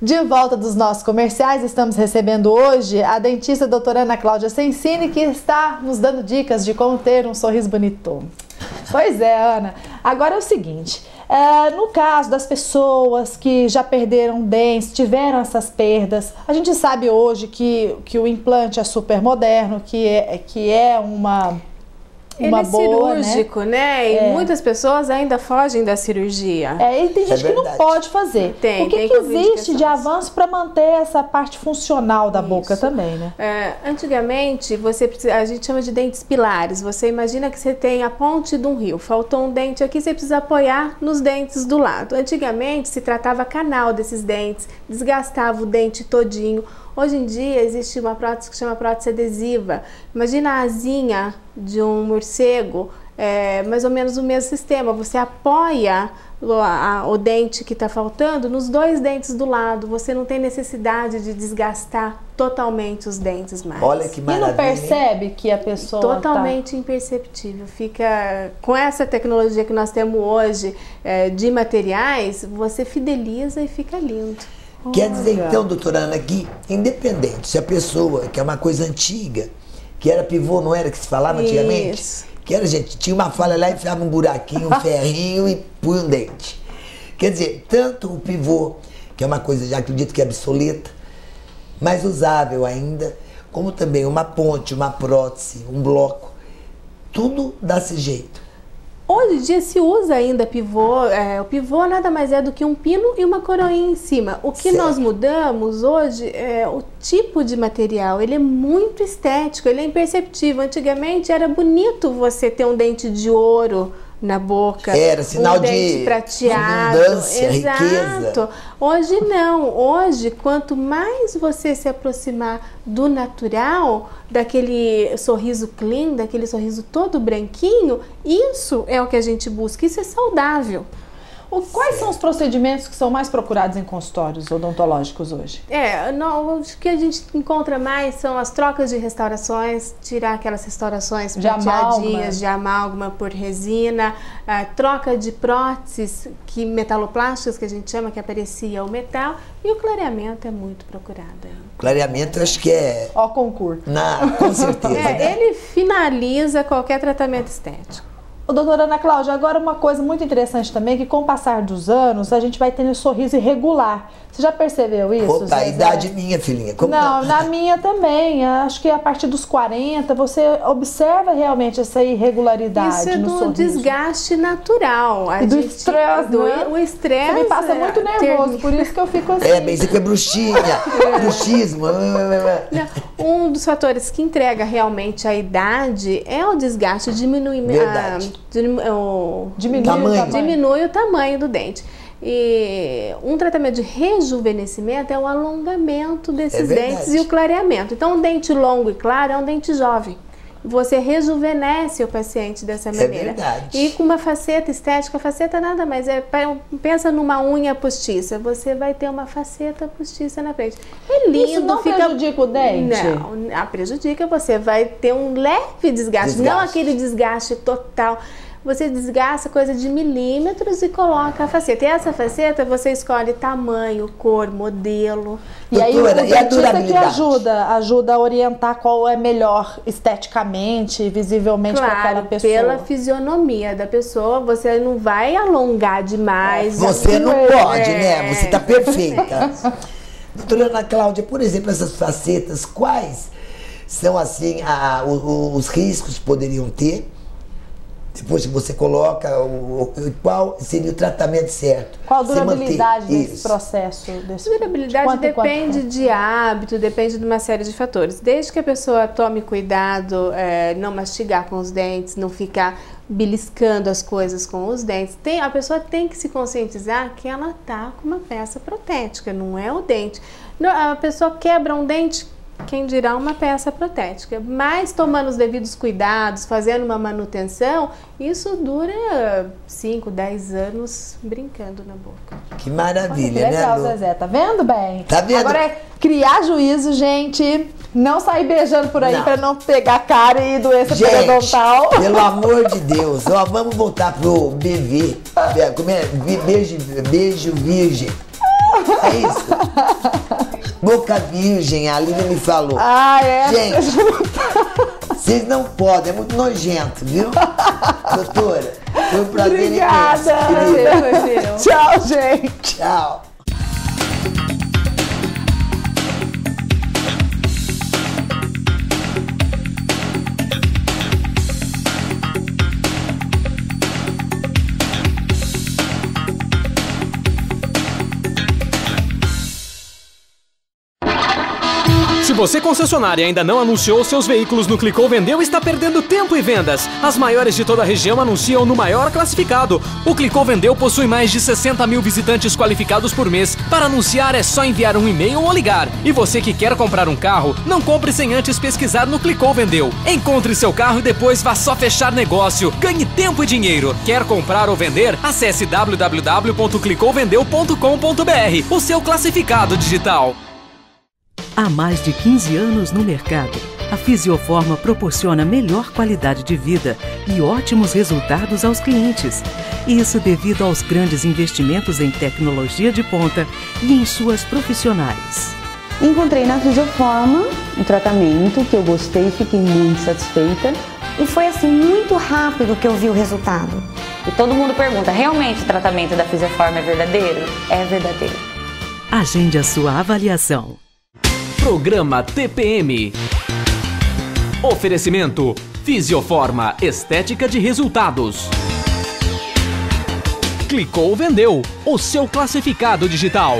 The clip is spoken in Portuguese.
De volta dos nossos comerciais, estamos recebendo hoje a dentista doutora Ana Cláudia Sensini, que está nos dando dicas de como ter um sorriso bonito. Pois é, Ana. Agora é o seguinte: é, no caso das pessoas que já perderam dentes, tiveram essas perdas, a gente sabe hoje que, que o implante é super moderno, que é, que é uma ele uma é boa, né? cirúrgico, né? né? E é. muitas pessoas ainda fogem da cirurgia. É, e tem gente É que não pode fazer. Tem, o que, tem que existe de avanço para manter essa parte funcional da boca Isso. também, né? É, antigamente, você a gente chama de dentes pilares. Você imagina que você tem a ponte de um rio, faltou um dente aqui, você precisa apoiar nos dentes do lado. Antigamente se tratava canal desses dentes, desgastava o dente todinho. Hoje em dia existe uma prótese que chama prótese adesiva. Imagina a asinha de um morcego, é mais ou menos o mesmo sistema. Você apoia o, a- o dente que está faltando nos dois dentes do lado. Você não tem necessidade de desgastar totalmente os dentes mais. Olha que E maravilha. não percebe que a pessoa tá- Totalmente imperceptível. Fica com essa tecnologia que nós temos hoje é, de materiais, você fideliza e fica lindo. Quer dizer Olha. então, doutora Ana, que independente se a pessoa, que é uma coisa antiga, que era pivô, não era que se falava antigamente? Isso. Que era, gente, tinha uma falha lá e enfiava um buraquinho, um ferrinho e punha um dente. Quer dizer, tanto o pivô, que é uma coisa já acredito que é obsoleta, mas usável ainda, como também uma ponte, uma prótese, um bloco, tudo dá-se jeito. Hoje em dia se usa ainda pivô. é, o pivô nada mais é do que um pino e uma coroinha em cima. O que Certo. nós mudamos hoje é o tipo de material. Ele é muito estético, ele é imperceptível. Antigamente era bonito você ter um dente de ouro na boca. Era sinal um de prateado. abundância, Exato. riqueza. Hoje não. Hoje, quanto mais você se aproximar do natural, daquele sorriso clean, daquele sorriso todo branquinho, isso é o que a gente busca. Isso é saudável. O- quais são os procedimentos que são mais procurados em consultórios odontológicos hoje? É, não, o que a gente encontra mais são as trocas de restaurações, tirar aquelas restaurações De amálgama. prateadinhas de amálgama por resina, a troca de próteses que metaloplásticas que a gente chama que aparecia o metal e o clareamento é muito procurado. Clareamento, acho que é. Ó, concurso. Na, com certeza. É, né? ele finaliza qualquer tratamento estético. Ô, doutora Ana Cláudia, agora uma coisa muito interessante também, que com o passar dos anos, a gente vai tendo sorriso irregular. Você já percebeu isso? Opa, a idade minha, filhinha. Como não, na minha também. Acho que a partir dos 40 você observa realmente essa irregularidade Isso é no do sorriso. desgaste natural. A E do estresse, do- né? O estresse. Você me passa é, muito nervoso, ter- por isso que eu fico assim. É, mas isso aqui é bruxinha, bruxismo. Não, Um dos fatores que entrega realmente a idade é o desgaste, diminui, Verdade. a- o- Diminui Tamanho. o tamanho. diminui o tamanho do dente. E um tratamento de rejuvenescimento é o alongamento desses É dentes e o clareamento. Então, um dente longo e claro é um dente jovem. Você rejuvenesce o paciente dessa maneira. verdade. E com uma faceta estética, a faceta nada mais é. Pensa numa unha postiça, você vai ter uma faceta postiça na frente. É lindo, Isso não fica. prejudica o dente? Não, a prejudica, você vai ter um leve desgaste, não Desgaste. aquele desgaste total. Você desgasta coisa de milímetros e coloca a faceta. E essa faceta você escolhe tamanho, cor, modelo. E aí o Doutora, e dentista que ajuda, ajuda a orientar qual é melhor esteticamente visivelmente para aquela Claro, pessoa. pela fisionomia da pessoa, você não vai alongar demais. Você não É. pode, né? Você está perfeita. Doutora Ana Cláudia, por exemplo, essas facetas, quais são assim a- o- o- os riscos que poderiam ter? Depois que você coloca, o, o- qual seria o tratamento certo? Qual a durabilidade desse isso. processo? Desse, Durabilidade quanto quanto depende tempo? de hábito, depende de uma série de fatores. Desde que a pessoa tome cuidado, é, não mastigar com os dentes, não ficar beliscando as coisas com os dentes, tem, a pessoa tem que se conscientizar que ela tá com uma peça protética, não é o dente. Não, A pessoa quebra um dente, quem dirá uma peça protética. Mas tomando os devidos cuidados, fazendo uma manutenção, isso dura 5, 10 anos brincando na boca. Que Olha maravilha, que legal, né, Lu? Zezé. Tá vendo bem? Tá vendo? Agora é criar juízo, gente. Não sair beijando por aí Não. pra não pegar cara e doença Gente, periodontal. pelo amor de Deus, ó, vamos voltar pro BV. Como é? Beijo, beijo virgem. É isso. Boca virgem, a Aline me falou. Ah, é? Gente, vocês não podem, é muito nojento, viu? Doutora, foi um prazer Obrigada. imenso. meu. Tchau, gente. Tchau. Você concessionária ainda não anunciou seus veículos no Clicou Vendeu, está perdendo tempo e vendas. As maiores de toda a região anunciam no maior classificado. O Clicou Vendeu possui mais de 60 mil visitantes qualificados por mês. Para anunciar é só enviar um e-mail ou ligar. E você que quer comprar um carro, não compre sem antes pesquisar no Clicou Vendeu. Encontre seu carro e depois vá só fechar negócio. Ganhe tempo e dinheiro. Quer comprar ou vender? Acesse www.clicouvendeu.com.br. O seu classificado digital. Há mais de 15 anos no mercado, a Fisioforma proporciona melhor qualidade de vida e ótimos resultados aos clientes. Isso devido aos grandes investimentos em tecnologia de ponta e em suas profissionais. Encontrei na Fisioforma um tratamento que eu gostei e fiquei muito satisfeita. E foi assim muito rápido que eu vi o resultado. E todo mundo pergunta: realmente o tratamento da Fisioforma é verdadeiro? É verdadeiro. Agende a sua avaliação. Programa TPM. Oferecimento: Fisioforma Estética de Resultados. Clicou, vendeu. O seu classificado digital.